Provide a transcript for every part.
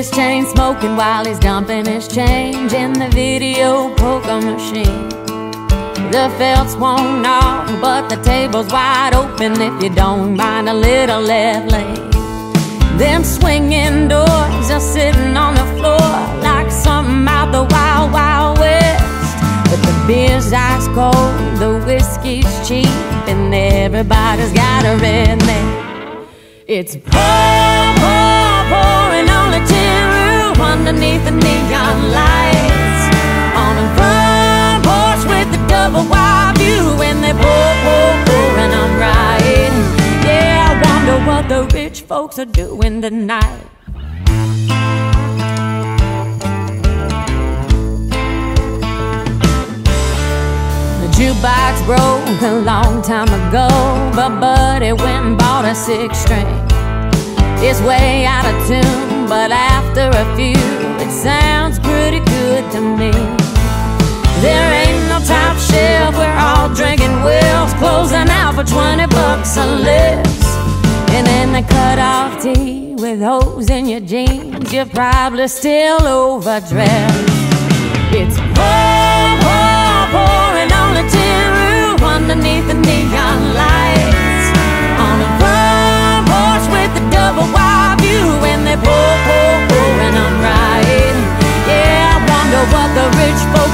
his chain smoking while he's dumping his change in the video poker machine. The felts won't off, but the table's wide open if you don't mind a little left lane. Them swinging doors are sitting on the floor like something out the wild, wild west. But the beer's ice cold, the whiskey's cheap, and everybody's got a redneck. It's pour, underneath the neon lights on a front porch with a double wide view, and they pour, pour, pour, and I'm riding. Yeah, I wonder what the rich folks are doing tonight. The jukebox broke a long time ago, but Buddy went and bought a six string. It's way out of tune, but after a few, it sounds pretty good to me. There ain't no top shelf, we're all drinking wills, closing out for 20 bucks a list. And then the cut off tee with holes in your jeans, you're probably still overdressed.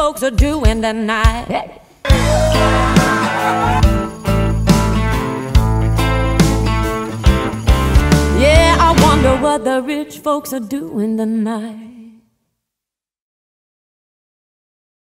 folks are doing tonight. Yeah, I wonder what the rich folks are doing tonight.